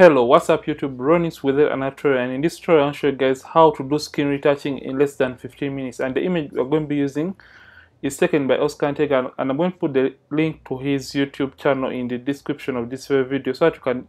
Hello, what's up YouTube? Ronnix with another tutorial and in this tutorial I'll show you guys how to do skin retouching in less than 15 minutes and the image we're going to be using is taken by Oscar Ntege and I'm going to put the link to his YouTube channel in the description of this video so that you can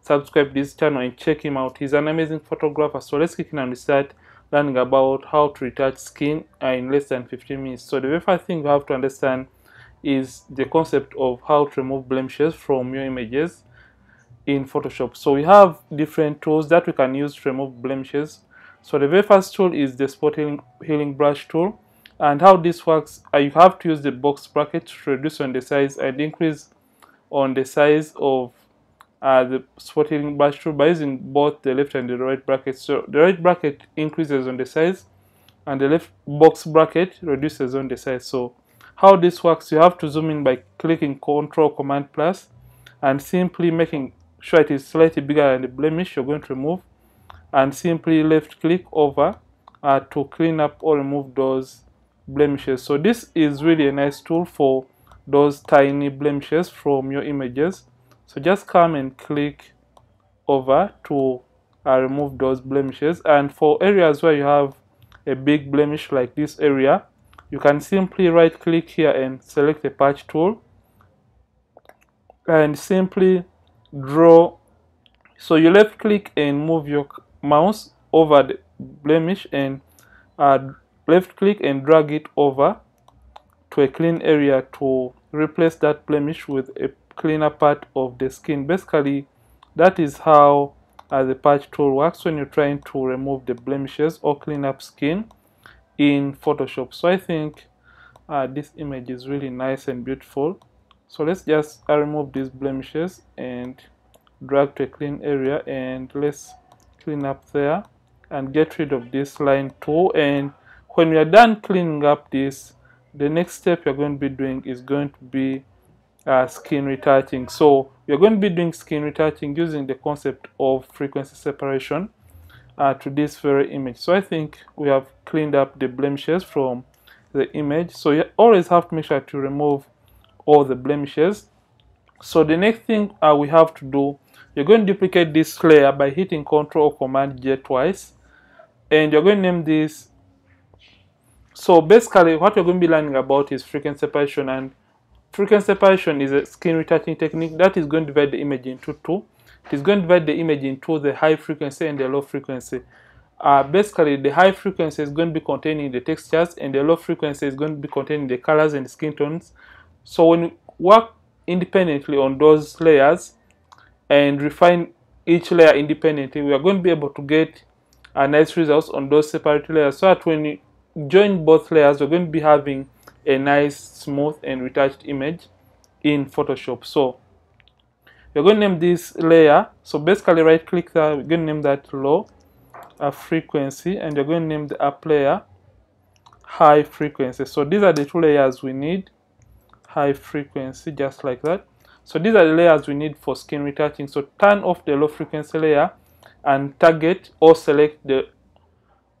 subscribe this channel and check him out. He's an amazing photographer so let's kick in and start learning about how to retouch skin uh, in less than 15 minutes. So the very first thing you have to understand is the concept of how to remove blemishes from your images in Photoshop. So we have different tools that we can use to remove blemishes. So the very first tool is the spot healing, healing brush tool. And how this works, uh, you have to use the box bracket to reduce on the size and increase on the size of uh, the spot healing brush tool by using both the left and the right bracket. So the right bracket increases on the size and the left box bracket reduces on the size. So how this works, you have to zoom in by clicking Ctrl Command plus and simply making sure it is slightly bigger than the blemish you're going to remove and simply left click over uh, to clean up or remove those blemishes. So this is really a nice tool for those tiny blemishes from your images. So just come and click over to uh, remove those blemishes. And for areas where you have a big blemish like this area you can simply right click here and select the patch tool. And simply draw. So you left click and move your mouse over the blemish and uh, left click and drag it over to a clean area to replace that blemish with a cleaner part of the skin. Basically that is how uh, the patch tool works when you're trying to remove the blemishes or clean up skin in Photoshop. So I think uh, this image is really nice and beautiful so let's just uh, remove these blemishes and drag to a clean area and let's clean up there and get rid of this line too. And when we are done cleaning up this the next step you're going to be doing is going to be uh, skin retouching. So we're going to be doing skin retouching using the concept of frequency separation uh, to this very image. So I think we have cleaned up the blemishes from the image. So you always have to make sure to remove all the blemishes so the next thing uh, we have to do you're going to duplicate this layer by hitting Ctrl or Command J twice and you're going to name this. So basically what you're going to be learning about is frequency separation and frequency separation is a skin retouching technique that is going to divide the image into two. It is going to divide the image into the high frequency and the low frequency. Uh, basically the high frequency is going to be containing the textures and the low frequency is going to be containing the colors and skin tones so when you work independently on those layers and refine each layer independently, we are going to be able to get a nice results on those separate layers so that when you join both layers, we're going to be having a nice, smooth and retouched image in Photoshop. So we're going to name this layer. So basically right click there, we're going to name that low uh, frequency and you're going to name the up layer high frequency. So these are the two layers we need high frequency just like that. So these are the layers we need for skin retouching. So turn off the low frequency layer and target or select the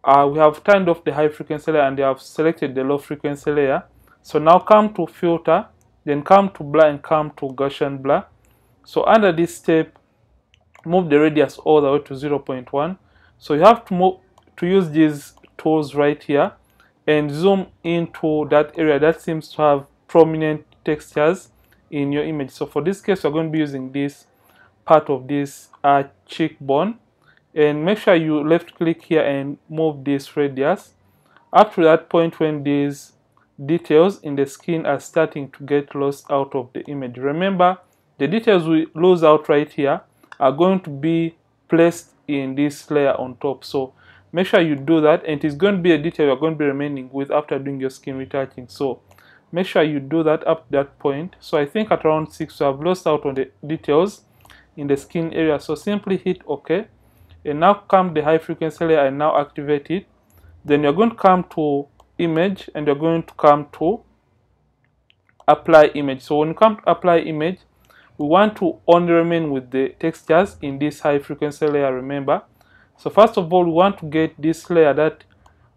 uh, we have turned off the high frequency layer and we have selected the low frequency layer. So now come to filter then come to blur and come to Gaussian blur. So under this step move the radius all the way to 0.1 so you have to move to use these tools right here and zoom into that area that seems to have prominent textures in your image. So for this case, we're going to be using this part of this uh, cheekbone and make sure you left click here and move this radius up to that point when these details in the skin are starting to get lost out of the image. Remember, the details we lose out right here are going to be placed in this layer on top. So make sure you do that and it's going to be a detail you're going to be remaining with after doing your skin retouching. So make sure you do that up that point. So I think at around 6 so I've lost out on the details in the skin area. So simply hit OK. And now come the high frequency layer and now activate it. Then you're going to come to image and you're going to come to apply image. So when you come to apply image we want to only remain with the textures in this high frequency layer remember? So first of all we want to get this layer that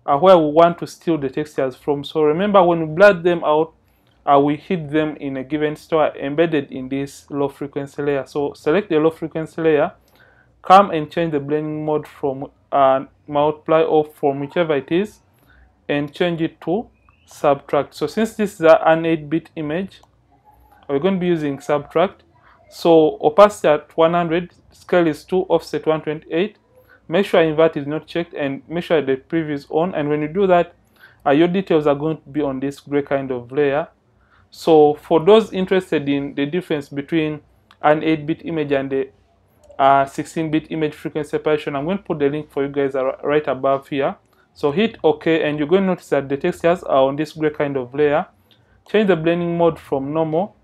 uh, where we want to steal the textures from. So remember when we blur them out, uh, we hit them in a given store embedded in this low frequency layer. So select the low frequency layer come and change the blending mode from uh, multiply or from whichever it is and change it to subtract so since this is an 8-bit image we're going to be using subtract so opacity at 100 scale is 2 offset 128 make sure invert is not checked and make sure the preview is on and when you do that uh, your details are going to be on this gray kind of layer so for those interested in the difference between an 8-bit image and the 16-bit uh, image frequency separation, I'm going to put the link for you guys right above here. So hit OK and you're going to notice that the textures are on this gray kind of layer. Change the blending mode from normal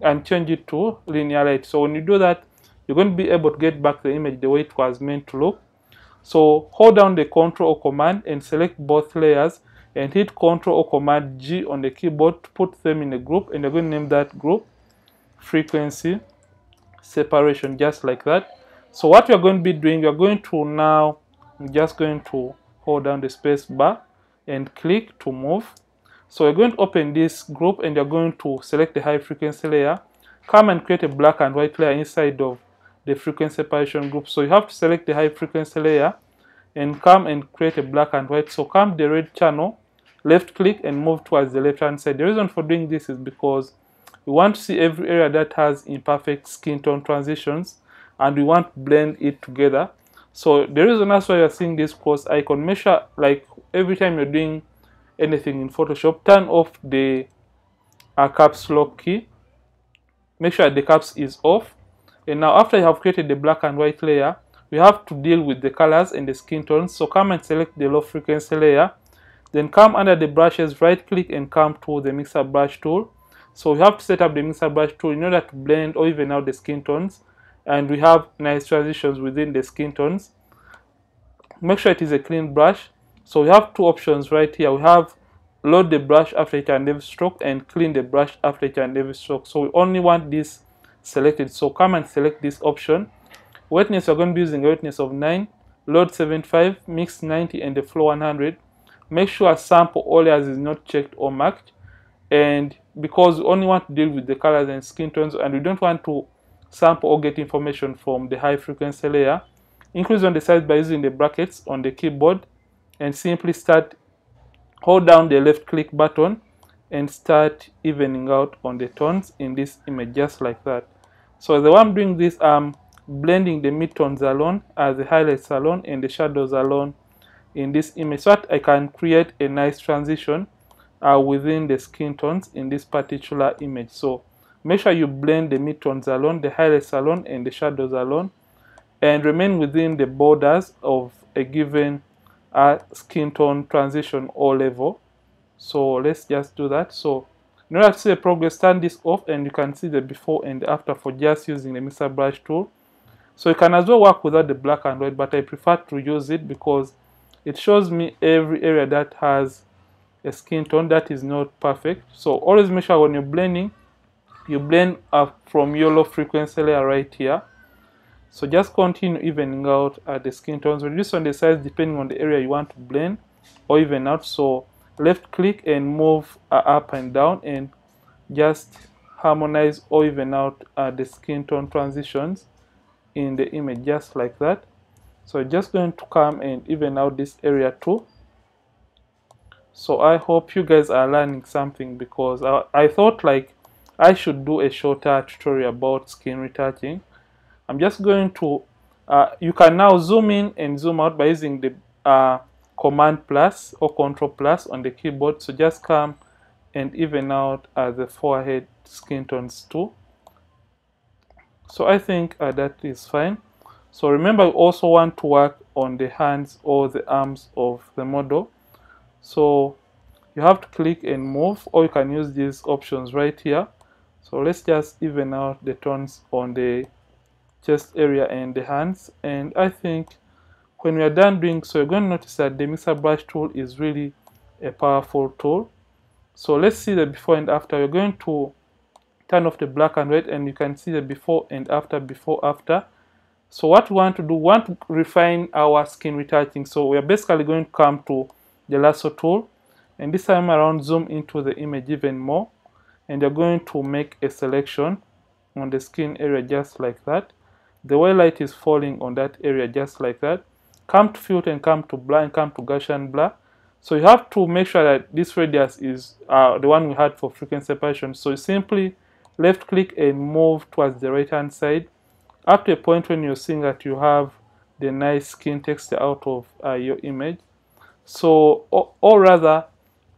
and change it to linear light. So when you do that, you're going to be able to get back the image the way it was meant to look. So hold down the Control or Command and select both layers and hit Control or Command G on the keyboard to put them in a group and you're going to name that group frequency separation just like that. So what you're going to be doing, you're going to now just going to hold down the space bar and click to move. So you're going to open this group and you're going to select the high frequency layer. Come and create a black and white layer inside of the frequency separation group. So you have to select the high frequency layer and come and create a black and white. So come the red channel, left click and move towards the left hand side. The reason for doing this is because we want to see every area that has imperfect skin tone transitions and we want to blend it together. So the reason that's why you're seeing this cross icon, make sure like every time you're doing anything in Photoshop, turn off the uh, caps lock key. Make sure the caps is off. And now after you have created the black and white layer, we have to deal with the colors and the skin tones. So come and select the low frequency layer. Then come under the brushes, right click and come to the mixer brush tool. So we have to set up the mixer brush tool in order to blend or even out the skin tones. And we have nice transitions within the skin tones. Make sure it is a clean brush. So we have two options right here. We have load the brush after each and every stroke and clean the brush after each and every stroke. So we only want this selected. So come and select this option Wetness, you're going to be using a wetness of 9, load 75, mix 90, and the flow 100. Make sure sample all layers is not checked or marked. And because we only want to deal with the colors and skin tones, and we don't want to sample or get information from the high frequency layer, increase on the size by using the brackets on the keyboard and simply start hold down the left click button and start evening out on the tones in this image just like that so the way i'm doing this i'm blending the midtones alone as the highlights alone and the shadows alone in this image so that I can create a nice transition uh, within the skin tones in this particular image. So make sure you blend the midtones alone, the highlights alone, and the shadows alone, and remain within the borders of a given uh, skin tone transition or level. So let's just do that. So order to see the progress, turn this off and you can see the before and after for just using the mixer brush tool. So you can as well work without the black and white, but I prefer to use it because it shows me every area that has a skin tone that is not perfect. So always make sure when you're blending, you blend up from your low frequency layer right here. So just continue evening out at the skin tones. Reduce on the size depending on the area you want to blend or even out. So left click and move up and down and just harmonize or even out uh, the skin tone transitions in the image just like that. So just going to come and even out this area too. So I hope you guys are learning something because I, I thought like I should do a shorter tutorial about skin retouching. I'm just going to uh, you can now zoom in and zoom out by using the uh, command plus or control plus on the keyboard so just come and even out uh, the forehead skin tones too. So I think uh, that is fine. So remember you also want to work on the hands or the arms of the model. So you have to click and move or you can use these options right here. So let's just even out the tones on the chest area and the hands. And I think when we are done doing so you're going to notice that the mixer brush tool is really a powerful tool. So let's see the before and after. You're going to turn off the black and white and you can see the before and after before after. So what we want to do we want to refine our skin retouching so we are basically going to come to the lasso tool and this time around zoom into the image even more and you're going to make a selection on the skin area just like that. The white light is falling on that area just like that come to filter and come to blur and come to Gaussian blur so you have to make sure that this radius is uh, the one we had for frequency separation. So simply left click and move towards the right hand side. Up to a point when you're seeing that you have the nice skin texture out of uh, your image. So or, or, rather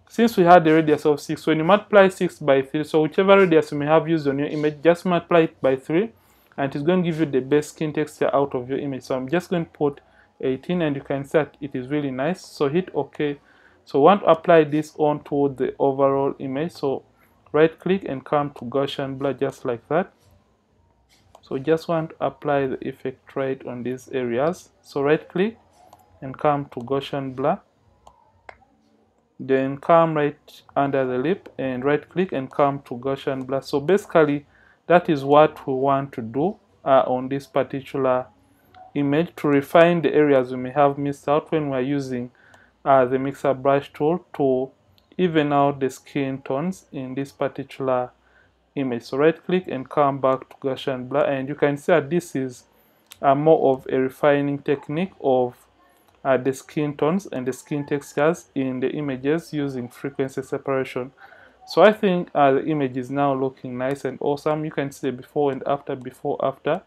since we had the radius of 6 when you multiply 6 by 3 so whichever radius you may have used on your image just multiply it by 3 and it's going to give you the best skin texture out of your image. So I'm just going to put 18 and you can see that it is really nice. So hit ok. So want to apply this on onto the overall image so right click and come to Gaussian blur just like that. So just want to apply the effect right on these areas. So right click and come to Gaussian blur. Then come right under the lip and right click and come to Gaussian blur. So basically that is what we want to do uh, on this particular image to refine the areas we may have missed out when we're using uh, the mixer brush tool to even out the skin tones in this particular image. So right click and come back to Gaussian blur and you can see that this is uh, more of a refining technique of uh, the skin tones and the skin textures in the images using frequency separation. So I think uh, the image is now looking nice and awesome. You can see before and after before after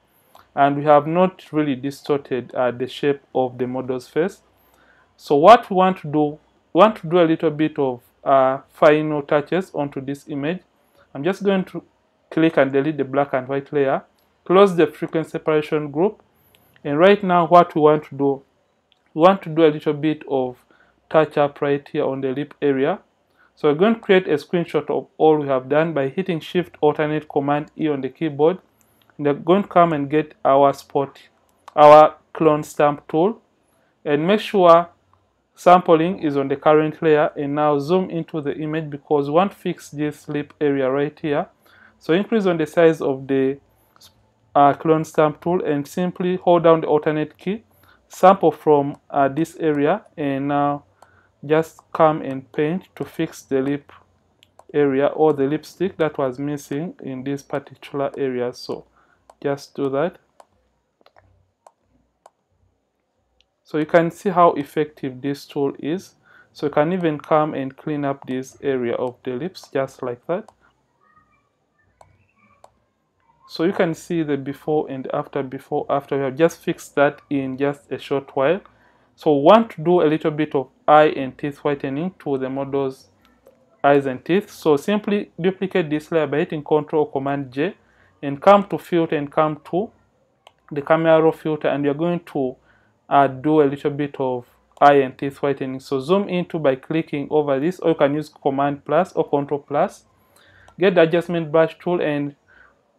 and we have not really distorted uh, the shape of the model's face. So what we want to do we want to do a little bit of uh, final touches onto this image. I'm just going to click and delete the black and white layer close the frequency separation group. And right now what we want to do we want to do a little bit of touch up right here on the lip area. So we're going to create a screenshot of all we have done by hitting shift alternate command E on the keyboard we're going to come and get our spot our clone stamp tool and make sure sampling is on the current layer. And now zoom into the image because we want to fix this lip area right here. So increase on the size of the uh, clone stamp tool and simply hold down the alternate key sample from uh, this area and now just come and paint to fix the lip area or the lipstick that was missing in this particular area. So just do that So you can see how effective this tool is. So you can even come and clean up this area of the lips just like that. So you can see the before and after, before, after. We have just fixed that in just a short while. So want to do a little bit of eye and teeth whitening to the model's eyes and teeth. So simply duplicate this layer by hitting Ctrl Command J and come to filter and come to the camera raw filter and you're going to uh, do a little bit of eye and teeth whitening. So zoom into by clicking over this or you can use command plus or control plus. Get the adjustment brush tool and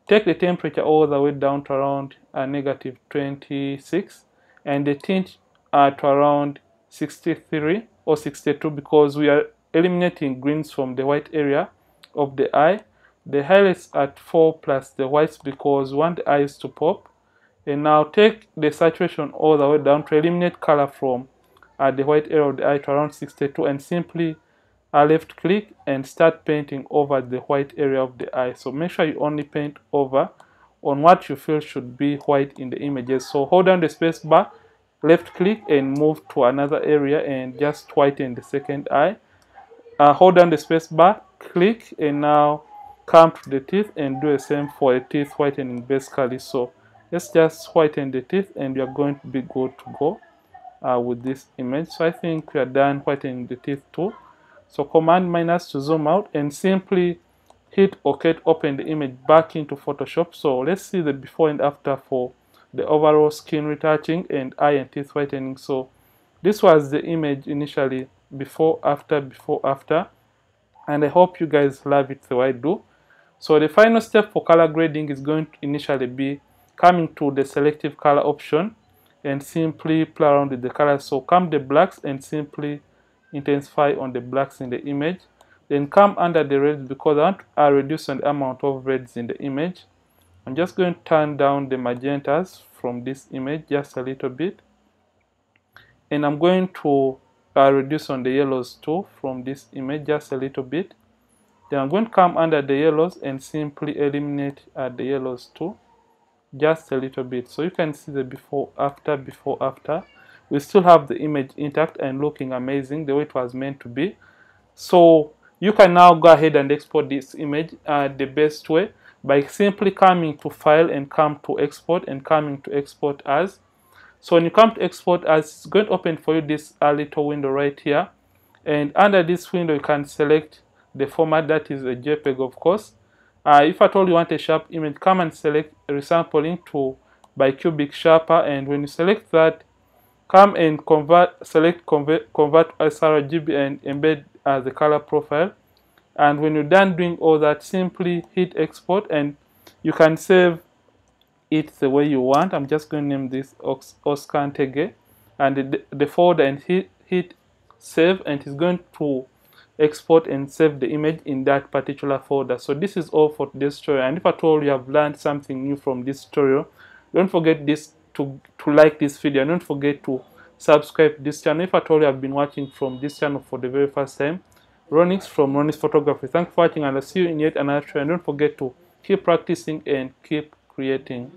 take the temperature all the way down to around uh, negative 26 and the tint uh, to around 63 or 62 because we are eliminating greens from the white area of the eye. The highlights at 4 plus the whites because we want the eyes to pop. And now take the saturation all the way down to eliminate color from uh, the white area of the eye to around 62 and simply uh, left click and start painting over the white area of the eye. So make sure you only paint over on what you feel should be white in the images. So hold down the space bar left click and move to another area and just whiten the second eye. Uh, hold down the space bar click and now come to the teeth and do the same for the teeth whitening basically. So let's just whiten the teeth and we are going to be good to go uh, with this image. So I think we are done whitening the teeth too. So command minus to zoom out and simply hit OK to open the image back into Photoshop. So let's see the before and after for the overall skin retouching and eye and teeth whitening. So this was the image initially before after before after. And I hope you guys love it the way I do so the final step for color grading is going to initially be coming to the selective color option and simply play around with the colors. So come the blacks and simply intensify on the blacks in the image. Then come under the reds because I want to reduce the amount of reds in the image. I'm just going to turn down the magentas from this image just a little bit. And I'm going to uh, reduce on the yellows too from this image just a little bit then I'm going to come under the yellows and simply eliminate uh, the yellows too. Just a little bit. So you can see the before after before after. We still have the image intact and looking amazing the way it was meant to be. So you can now go ahead and export this image uh, the best way by simply coming to file and come to export and coming to export as. So when you come to export as it's going to open for you this uh, little window right here. And under this window you can select the format that is a jpeg of course. Uh, if at all you want a sharp image come and select resampling to bicubic sharper and when you select that come and convert select convert convert srgb and embed as the color profile. And when you're done doing all that simply hit export and you can save it the way you want. I'm just going to name this oscar Ntege and the, the folder and hit hit save and it's going to export and save the image in that particular folder so this is all for this tutorial and if at all you have learned something new from this tutorial don't forget this to to like this video and don't forget to subscribe to this channel if at all you have been watching from this channel for the very first time Ronnix from Ronnix Photography. Thanks for watching and I'll see you in yet another tutorial. And don't forget to keep practicing and keep creating.